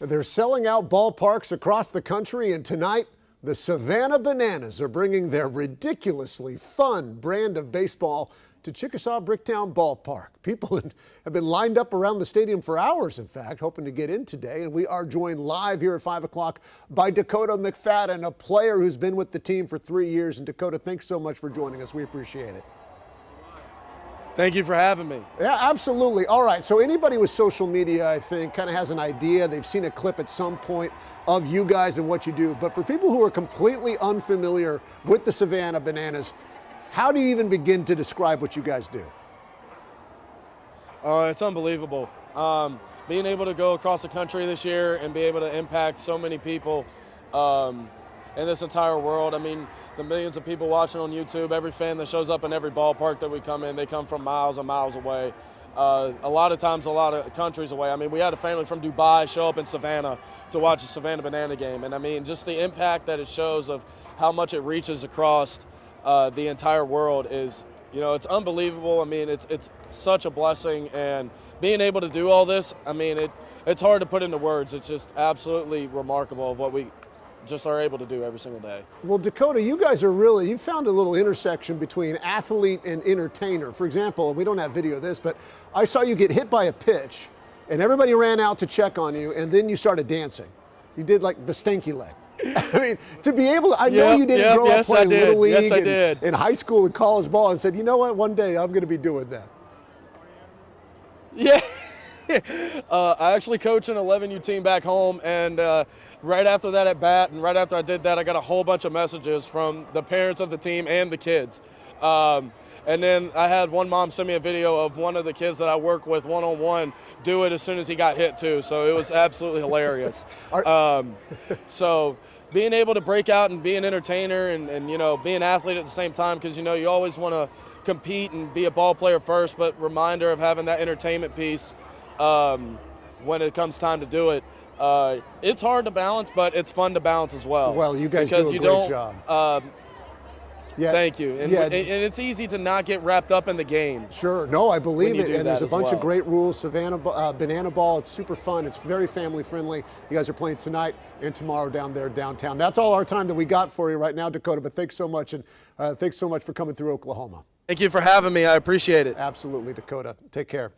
They're selling out ballparks across the country, and tonight, the Savannah Bananas are bringing their ridiculously fun brand of baseball to Chickasaw Bricktown Ballpark. People have been lined up around the stadium for hours, in fact, hoping to get in today. And we are joined live here at 5 o'clock by Dakota McFadden, a player who's been with the team for three years. And Dakota, thanks so much for joining us. We appreciate it. Thank you for having me. Yeah, absolutely. All right. So anybody with social media, I think, kind of has an idea. They've seen a clip at some point of you guys and what you do. But for people who are completely unfamiliar with the Savannah Bananas, how do you even begin to describe what you guys do? Uh, it's unbelievable. Um, being able to go across the country this year and be able to impact so many people um, in this entire world. I mean, the millions of people watching on YouTube, every fan that shows up in every ballpark that we come in, they come from miles and miles away. Uh, a lot of times, a lot of countries away. I mean, we had a family from Dubai show up in Savannah to watch the Savannah Banana game. And I mean, just the impact that it shows of how much it reaches across uh, the entire world is, you know, it's unbelievable. I mean, it's, it's such a blessing. And being able to do all this, I mean, it, it's hard to put into words. It's just absolutely remarkable of what we just are able to do every single day. Well, Dakota, you guys are really, you found a little intersection between athlete and entertainer. For example, we don't have video of this, but I saw you get hit by a pitch and everybody ran out to check on you and then you started dancing. You did like the stanky leg. I mean, to be able to, I know yep, you didn't yep, grow yes, up playing Little League yes, and, in high school and college ball and said, you know what, one day I'm going to be doing that. Yeah. uh, I actually coach an 11U team back home, and uh, right after that at bat, and right after I did that, I got a whole bunch of messages from the parents of the team and the kids. Um, and then I had one mom send me a video of one of the kids that I work with one on one do it as soon as he got hit too. So it was absolutely hilarious. Um, so being able to break out and be an entertainer and, and you know be an athlete at the same time because you know you always want to compete and be a ball player first, but reminder of having that entertainment piece um, when it comes time to do it. Uh, it's hard to balance, but it's fun to balance as well. Well, you guys because do a you great don't, job. Um, yeah. Thank you. And, yeah. and it's easy to not get wrapped up in the game. Sure. No, I believe it. And there's a bunch well. of great rules. Savannah uh, Banana Ball. It's super fun. It's very family friendly. You guys are playing tonight and tomorrow down there downtown. That's all our time that we got for you right now, Dakota. But thanks so much. And uh, thanks so much for coming through Oklahoma. Thank you for having me. I appreciate it. Absolutely, Dakota. Take care.